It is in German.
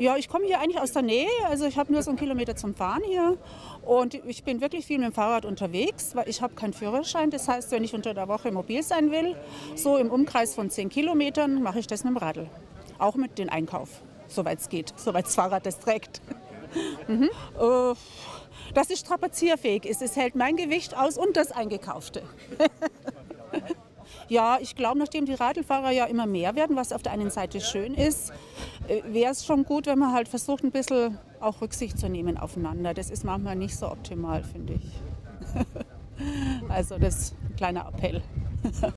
Ja, ich komme hier eigentlich aus der Nähe. Also ich habe nur so einen Kilometer zum Fahren hier. Und ich bin wirklich viel mit dem Fahrrad unterwegs, weil ich habe keinen Führerschein. Das heißt, wenn ich unter der Woche mobil sein will, so im Umkreis von 10 Kilometern, mache ich das mit dem Radl. Auch mit dem Einkauf, soweit es geht, soweit das Fahrrad das trägt. mhm. äh, dass es strapazierfähig ist. Es hält mein Gewicht aus und das Eingekaufte. Ja, ich glaube, nachdem die Radlfahrer ja immer mehr werden, was auf der einen Seite schön ist, äh, wäre es schon gut, wenn man halt versucht, ein bisschen auch Rücksicht zu nehmen aufeinander. Das ist manchmal nicht so optimal, finde ich. Also das ist ein kleiner Appell.